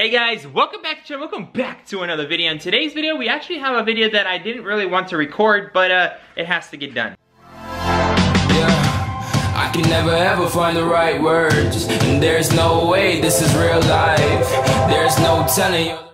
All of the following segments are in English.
Hey guys, welcome back to channel, welcome back to another video. In today's video, we actually have a video that I didn't really want to record, but uh, it has to get done. Yeah, I can never ever find the right words, and there's no way this is real life. There's no telling you.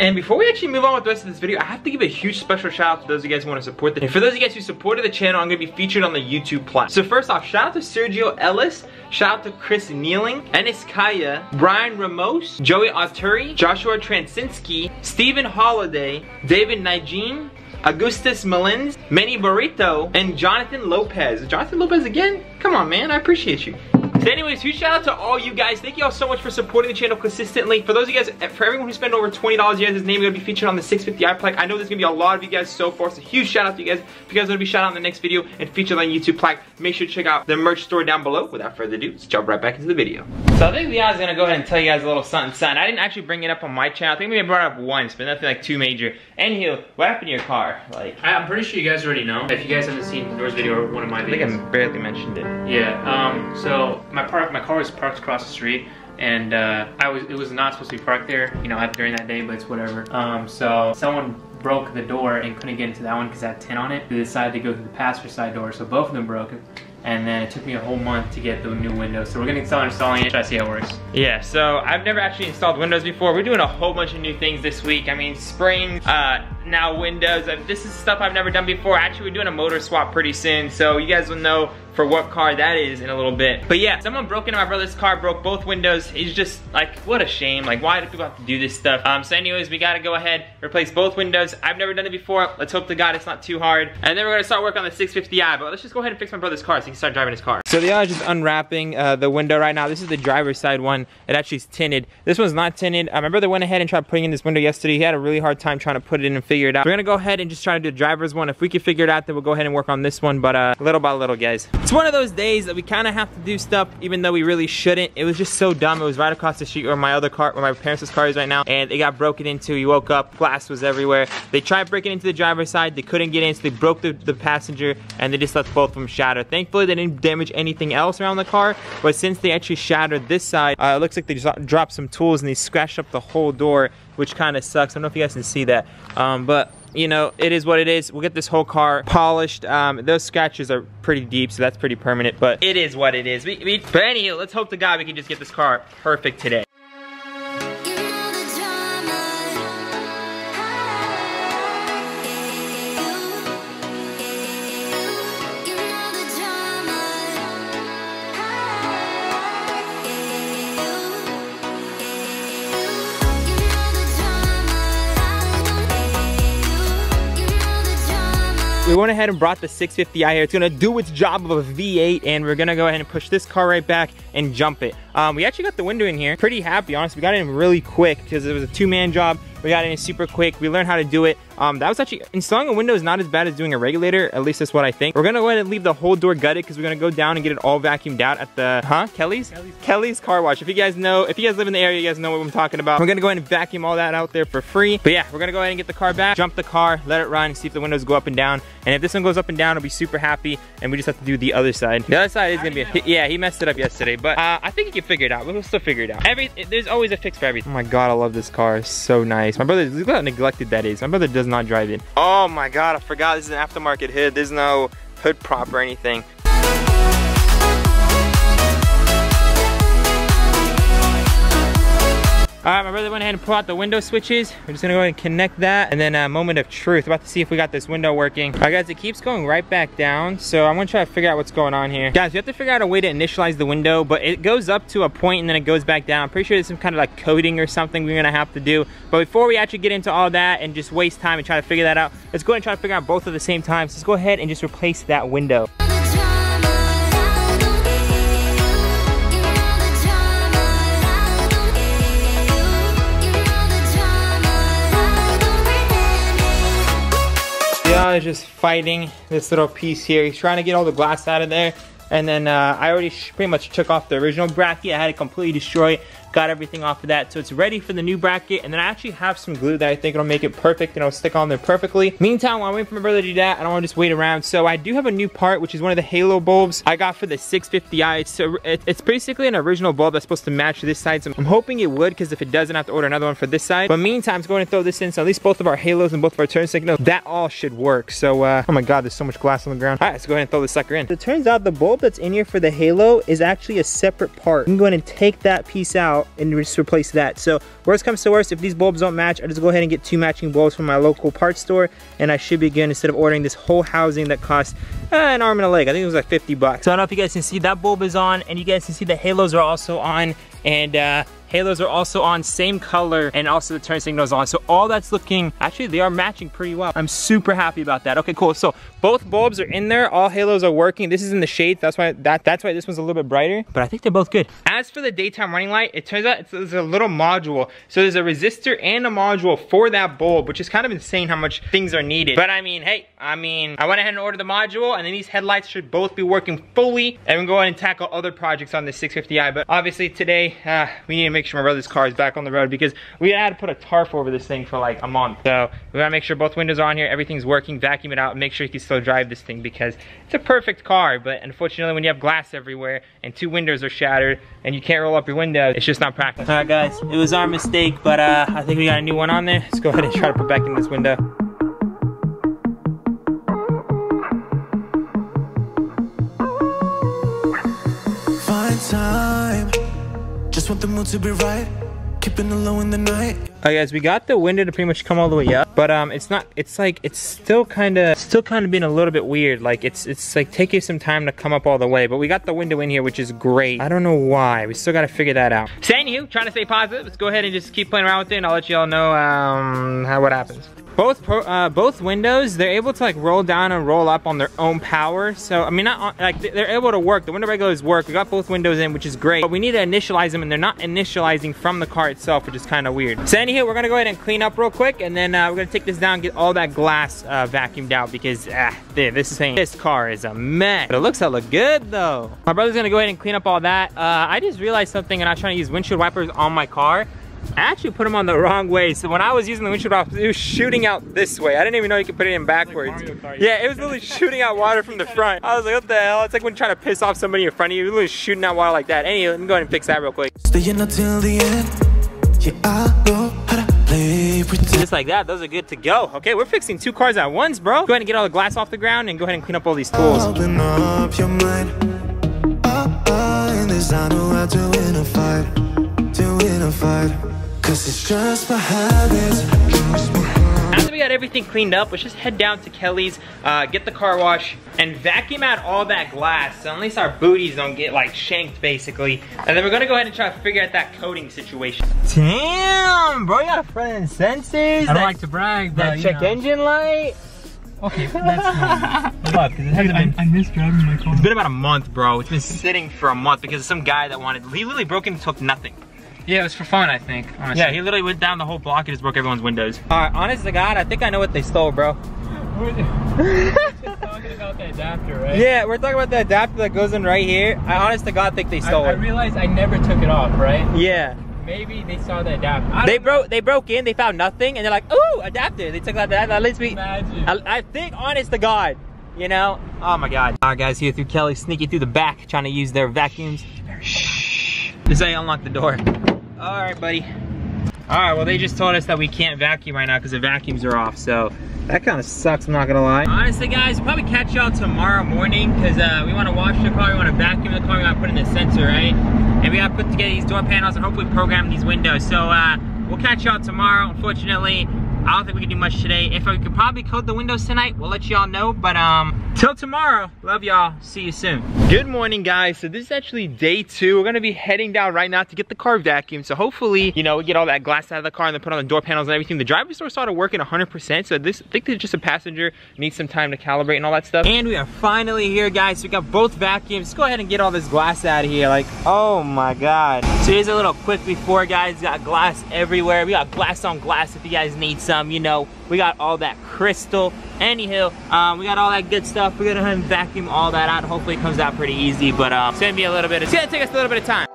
And before we actually move on with the rest of this video, I have to give a huge special shout out to those of you guys who want to support the And for those of you guys who supported the channel, I'm going to be featured on the YouTube platform. So first off, shout out to Sergio Ellis, shout out to Chris Nealing, Ennis Kaya, Brian Ramos, Joey Arturi, Joshua Transinski, Stephen Holiday, David Nigeen, Augustus Malins, Manny Burrito, and Jonathan Lopez. Jonathan Lopez again? Come on, man. I appreciate you. So anyways, huge shout out to all you guys. Thank you all so much for supporting the channel consistently. For those of you guys, eh, for everyone who spent over $20, you guys' name is going to be featured on the 650i plaque. I know there's going to be a lot of you guys so far, so huge shout out to you guys. If you guys want to be shout out in the next video and featured on YouTube plaque, make sure to check out the merch store down below. Without further ado, let's jump right back into the video. So I think Leon's going to go ahead and tell you guys a little something, something. I didn't actually bring it up on my channel. I think maybe I brought it up once, but nothing like too major. Anywho, what happened to your car? Like, I'm pretty sure you guys already know. If you guys haven't seen Nour's video or one of my videos, I think. I barely mentioned it. Yeah, um, so my park, my car was parked across the street and uh, I was, it was not supposed to be parked there, you know, during that day, but it's whatever. Um, so someone broke the door and couldn't get into that one because it had 10 on it. They decided to go through the passenger side door, so both of them broke. And then it took me a whole month to get the new window. So we're gonna start installing it, try to see how it works. Yeah, so I've never actually installed Windows before. We're doing a whole bunch of new things this week. I mean, springs, uh, now Windows. This is stuff I've never done before. Actually, we're doing a motor swap pretty soon, so you guys will know for what car that is in a little bit. But yeah, someone broke into my brother's car, broke both windows. It's just like, what a shame. Like, why do people have to do this stuff? Um, so anyways, we gotta go ahead, replace both windows. I've never done it before. Let's hope to God it's not too hard. And then we're gonna start work on the 650i, but let's just go ahead and fix my brother's car so he can start driving his car. So the other is just unwrapping uh, the window right now. This is the driver's side one. It actually is tinted. This one's not tinted. Uh, my brother went ahead and tried putting in this window yesterday. He had a really hard time trying to put it in and figure it out. We're gonna go ahead and just try to do the driver's one. If we can figure it out, then we'll go ahead and work on this one, but uh, little by little, guys. It's one of those days that we kind of have to do stuff even though we really shouldn't. It was just so dumb. It was right across the street where my other car, where my parents' car is right now, and it got broken into. He woke up, glass was everywhere. They tried breaking into the driver's side. They couldn't get in, so they broke the, the passenger, and they just left both of them shattered. Thankfully, they didn't damage anything else around the car, but since they actually shattered this side, uh, it looks like they just dropped some tools and they scratched up the whole door, which kind of sucks. I don't know if you guys can see that, um, but you know, it is what it is. We'll get this whole car polished. Um, those scratches are pretty deep, so that's pretty permanent, but it is what it is. We, we, but anywho, let's hope to God we can just get this car perfect today. Went ahead and brought the 650i here. It's gonna do its job of a V8 and we're gonna go ahead and push this car right back and jump it. Um, we actually got the window in here. Pretty happy, honestly. We got it in really quick because it was a two-man job. We got in super quick. We learned how to do it. Um, that was actually, installing a window is not as bad as doing a regulator. At least that's what I think. We're gonna go ahead and leave the whole door gutted because we're gonna go down and get it all vacuumed out at the, huh? Kelly's? Kelly's? Kelly's Car Wash. If you guys know, if you guys live in the area, you guys know what I'm talking about. We're gonna go ahead and vacuum all that out there for free. But yeah, we're gonna go ahead and get the car back, jump the car, let it run, see if the windows go up and down. And if this one goes up and down, I'll be super happy. And we just have to do the other side. The other side is gonna be, a, yeah, he messed it up yesterday. But uh, I think he can figure it out. We'll still figure it out. Every, there's always a fix for everything. Oh my God, I love this car. It's so nice. My brother, look how neglected that is. My brother does not drive it. Oh my God, I forgot this is an aftermarket hood. There's no hood prop or anything. All right, my brother went ahead and pulled out the window switches. We're just gonna go ahead and connect that. And then a moment of truth. About to see if we got this window working. All right, guys, it keeps going right back down. So I'm gonna try to figure out what's going on here. Guys, you have to figure out a way to initialize the window, but it goes up to a point and then it goes back down. I'm pretty sure there's some kind of like coding or something we're gonna have to do. But before we actually get into all that and just waste time and try to figure that out, let's go ahead and try to figure out both at the same time. So let's go ahead and just replace that window. Leon is just fighting this little piece here. He's trying to get all the glass out of there. And then uh, I already pretty much took off the original bracket. I had it completely destroyed. Got everything off of that. So it's ready for the new bracket. And then I actually have some glue that I think it'll make it perfect and it'll stick on there perfectly. Meantime, while I'm waiting for my brother to do that, I don't want to just wait around. So I do have a new part, which is one of the halo bulbs I got for the 650i. It's, it's basically an original bulb that's supposed to match this side. So I'm hoping it would, because if it doesn't, I have to order another one for this side. But meantime, let's go ahead and throw this in. So at least both of our halos and both of our turn signals, that all should work. So, uh, oh my God, there's so much glass on the ground. All right, let's go ahead and throw this sucker in. It turns out the bulb that's in here for the halo is actually a separate part. I'm going to take that piece out and just replace that. So worst comes to worst, if these bulbs don't match, I just go ahead and get two matching bulbs from my local parts store and I should be good instead of ordering this whole housing that costs an arm and a leg. I think it was like 50 bucks. So I don't know if you guys can see that bulb is on and you guys can see the halos are also on and uh, halos are also on same color and also the turn signals on. So all that's looking actually they are matching pretty well. I'm super happy about that. Okay cool. So both bulbs are in there. All halos are working. This is in the shade. That's why that that's why this one's a little bit brighter. But i think they're both good. As for the daytime running light it turns out it's, it's a little module. So there's a resistor and a module for that bulb which is kind of insane how much things are needed. But i mean hey i mean i went ahead and ordered the module and then these headlights should both be working fully and we go ahead and tackle other projects on the 650i but obviously today uh, we need to make sure my brother's car is back on the road because we had to put a tarp over this thing for like a month. So we gotta make sure both windows are on here, everything's working, vacuum it out, make sure you can still drive this thing because it's a perfect car. But unfortunately, when you have glass everywhere and two windows are shattered and you can't roll up your window, it's just not practical. All right, guys, it was our mistake, but uh, I think we got a new one on there. Let's go ahead and try to put back in this window. Time. Just want the mood to be right. Keeping it low in the night. Alright guys, we got the window to pretty much come all the way up, but um, it's not, it's like, it's still kind of, still kind of being a little bit weird. Like, it's, it's like taking some time to come up all the way, but we got the window in here, which is great. I don't know why, we still got to figure that out. So anywho, trying to stay positive, let's go ahead and just keep playing around with it, and I'll let y'all know um, how what happens. Both pro, uh, both windows, they're able to like roll down and roll up on their own power. So, I mean, not on, like they're able to work. The window regulars work. We got both windows in, which is great. But we need to initialize them and they're not initializing from the car itself, which is kind of weird. So anywho, we're gonna go ahead and clean up real quick and then uh, we're gonna take this down and get all that glass uh, vacuumed out because ah, dude, this is saying this car is a mess. But it looks hella good though. My brother's gonna go ahead and clean up all that. Uh, I just realized something and I was trying to use windshield wipers on my car. I actually put them on the wrong way. So when I was using the windshield wipers, it was shooting out this way. I didn't even know you could put it in backwards. yeah, it was literally shooting out water from the front. I was like, what the hell? It's like when you're trying to piss off somebody in front of you, you're literally shooting out water like that. Anyway, let me go ahead and fix that real quick. Staying until the end. Yeah, I know how to play pretend. Just like that, those are good to go. Okay, we're fixing two cars at once, bro. Go ahead and get all the glass off the ground and go ahead and clean up all these tools. Open up your mind. Uh, uh, oh, oh, and this I know how to win a fight. To win a fight. Cause it's just my habits. After we got everything cleaned up, let's just head down to Kelly's, uh, get the car wash, and vacuum out all that glass, so at least our booties don't get like shanked basically. And then we're gonna go ahead and try to figure out that coding situation. Damn, bro, you got front end sensors. I don't like to brag, but that check know. engine light. Okay, but that's What? Because it hasn't I, been. I miss driving my car. It's been about a month, bro. It's been sitting for a month because of some guy that wanted. He literally broke and took nothing. Yeah, it was for fun, I think. Honestly. Yeah, he literally went down the whole block and just broke everyone's windows. All right, honest to God, I think I know what they stole, bro. we're talking about the adapter, right? Yeah, we're talking about the adapter that goes in right here. I honest to God think they stole I it. I realized I never took it off, right? Yeah. Maybe they saw the adapter. They broke they broke in, they found nothing, and they're like, ooh, adapter. They took that that at least we Imagine. I, I think honest to God, you know? Oh my god. Alright guys, here through Kelly, sneaking through the back, trying to use their vacuums. Shh. This is how you unlock the door. Alright, buddy. Alright, well they just told us that we can't vacuum right now because the vacuums are off, so that kind of sucks, I'm not gonna lie. Honestly guys, we'll probably catch y'all tomorrow morning because uh, we want to wash the car, we want to vacuum the car, we want to put in the sensor, right? And we gotta put together these door panels and hopefully program these windows. So uh, we'll catch y'all tomorrow. Unfortunately, I don't think we can do much today. If we could probably code the windows tonight, we'll let y'all know. But um, till tomorrow, love y'all. See you soon. Good morning, guys. So this is actually day two. We're gonna be heading down right now to get the car vacuumed. So hopefully, you know, we get all that glass out of the car and then put on the door panels and everything. The driver's door started working 100%. So this, I think there's just a passenger needs some time to calibrate and all that stuff. And we are finally here, guys. So we got both vacuums. Let's go ahead and get all this glass out of here. Like, oh my God. So here's a little quick before, guys. We got glass everywhere. We got glass on glass if you guys need some, you know. We got all that crystal. Anywho, um, we got all that good stuff. We're gonna vacuum all that out. Hopefully it comes out pretty easy, but um, it's gonna be a little bit, it's gonna take us a little bit of time.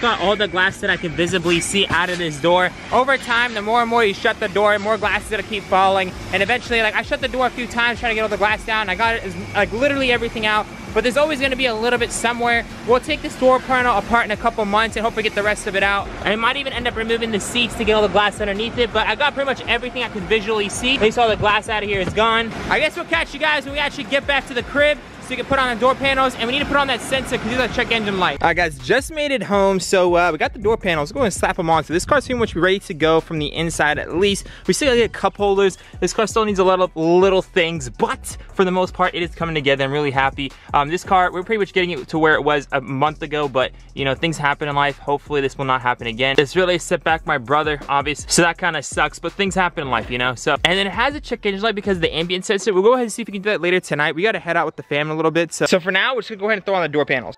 Got all the glass that I can visibly see out of this door. Over time, the more and more you shut the door, more glass is gonna keep falling. And eventually, like I shut the door a few times trying to get all the glass down. I got it, like literally everything out. But there's always gonna be a little bit somewhere. We'll take this door panel apart in a couple months and hopefully get the rest of it out. I might even end up removing the seats to get all the glass underneath it, but I got pretty much everything I could visually see. At least all the glass out of here is gone. I guess we'll catch you guys when we actually get back to the crib you can put on the door panels and we need to put on that sensor because these are check engine light. All right guys, just made it home. So uh, we got the door panels. Go and slap them on. So this car's pretty much ready to go from the inside at least. We still gotta get cup holders. This car still needs a lot of little things, but for the most part, it is coming together. I'm really happy. Um, this car, we're pretty much getting it to where it was a month ago, but you know, things happen in life. Hopefully this will not happen again. It's really set back my brother, obviously. So that kind of sucks, but things happen in life, you know? So, and then it has a check engine light because the ambient sensor. We'll go ahead and see if we can do that later tonight. We gotta head out with the family little bit. So, so for now, we're just gonna go ahead and throw on the door panels.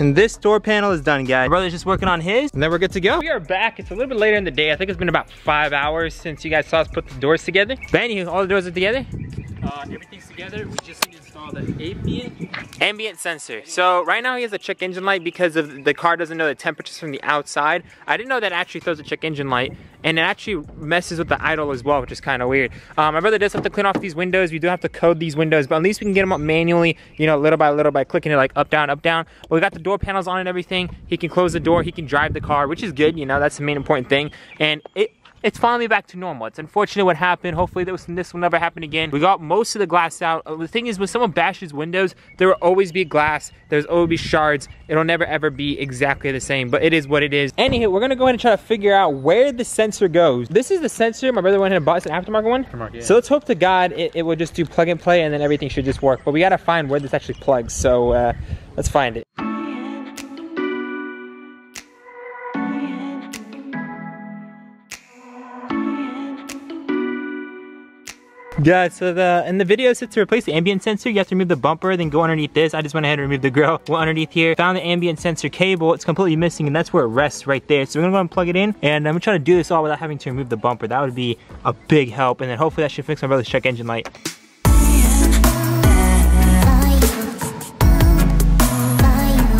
And this door panel is done, guys. My brother's just working on his, and then we're good to go. We are back. It's a little bit later in the day. I think it's been about five hours since you guys saw us put the doors together. Benny, all the doors are together? Uh, everything's together. We just need to install the ambient. ambient sensor. So right now he has a check engine light because of the car doesn't know the temperatures from the outside. I didn't know that actually throws a check engine light and it actually messes with the idle as well, which is kind of weird. Um, my brother does have to clean off these windows. We do have to code these windows, but at least we can get them up manually, you know, little by little by clicking it like up, down, up, down. But we got the door panels on and everything. He can close the door. He can drive the car, which is good. You know, that's the main important thing. And it it's finally back to normal. It's unfortunate what happened. Hopefully this, this will never happen again. We got most of the glass out. Uh, The thing is, when someone bashes windows, there will always be glass. There's always be shards. It'll never ever be exactly the same, but it is what it is. Anywho, we're gonna go ahead and try to figure out where the sensor goes. This is the sensor. My brother went ahead and bought us an aftermarket one. Aftermarket, yeah. So let's hope to God it, it will just do plug and play and then everything should just work. But we gotta find where this actually plugs. So uh, let's find it. Yeah, so the in the video said to replace the ambient sensor, you have to remove the bumper, then go underneath this. I just went ahead and removed the grill. Went underneath here, found the ambient sensor cable. It's completely missing, and that's where it rests right there. So we're gonna go and plug it in, and I'm gonna try to do this all without having to remove the bumper. That would be a big help, and then hopefully that should fix my brother's check engine light.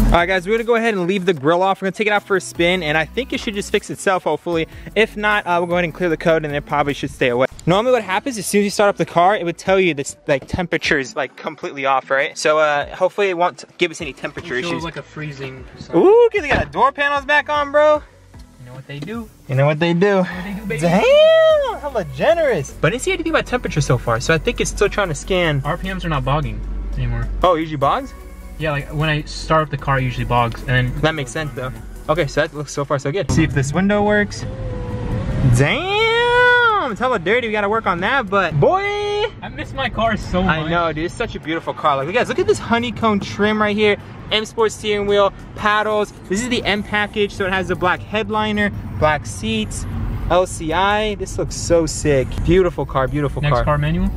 All right, guys, we're gonna go ahead and leave the grill off. We're gonna take it out for a spin, and I think it should just fix itself, hopefully. If not, uh, we'll go ahead and clear the code, and it probably should stay away. Normally what happens, as soon as you start up the car, it would tell you this, like, temperature is, like, completely off, right? So, uh, hopefully it won't give us any temperature It issues. feels like a freezing. percent. Ooh, cause they got door panels back on, bro. You know what they do? You know what they do? What they do, baby? Damn, hella generous. But I didn't see anything about temperature so far, so I think it's still trying to scan. RPMs are not bogging anymore. Oh, it usually bogs? Yeah, like when I start up the car, it usually bogs, and then That makes sense though. Okay, so that looks so far so good. See if this window works. Damn, it's hella dirty. We gotta work on that, but boy, I miss my car so much. I know, dude. It's such a beautiful car. Like, guys, look at this honeycomb trim right here. M Sport steering wheel, paddles. This is the M package, so it has the black headliner, black seats, LCI. This looks so sick. Beautiful car, beautiful Next car manual.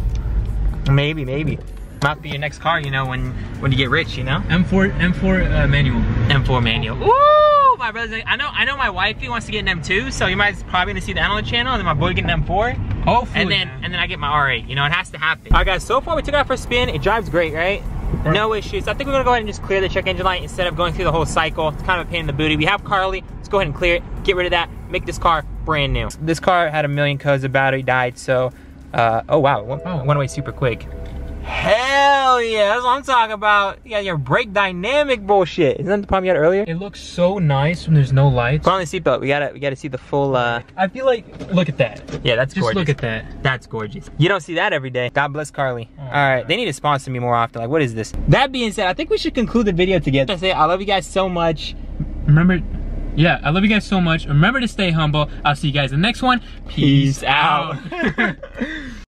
Maybe, maybe. Might be your next car, you know, when when you get rich, you know. M4 M4 uh, manual. M4 manual. Ooh, my brother's like, I know, I know my wifey wants to get an M2, so you might probably gonna see the analog channel, and then my boy get an M4, Hopefully. and then and then I get my R8. You know, it has to happen. All right, guys. So far, we took it out for a spin. It drives great, right? No issues. I think we're gonna go ahead and just clear the check engine light instead of going through the whole cycle. It's kind of a pain in the booty. We have Carly. Let's go ahead and clear it. Get rid of that. Make this car brand new. This car had a million codes. The battery died. So, uh, oh wow, it went, Oh. went away super quick. Hell yeah, that's what I'm talking about. You got your brake dynamic bullshit. Isn't that the problem you had earlier? it looks so nice when there's no lights. Put on the seatbelt. We gotta, we gotta see the full. uh I feel like look at that. Yeah, that's Just gorgeous. look at that. That's gorgeous. You don't see that every day. God bless Carly. Oh, All right, they need to sponsor me more often. Like, what is this? That being said, I think we should conclude the video together. I say I love you guys so much. Remember, yeah, I love you guys so much. Remember to stay humble. I'll see you guys in the next one. Peace out.